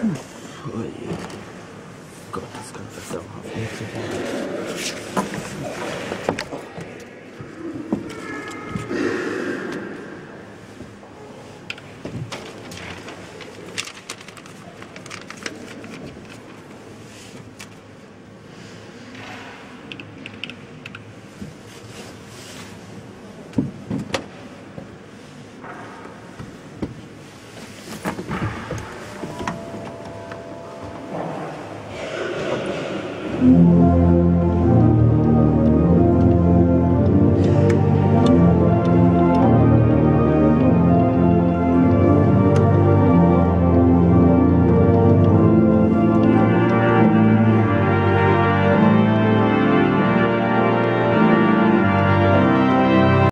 Oh. Gott, das kann verdammt nicht so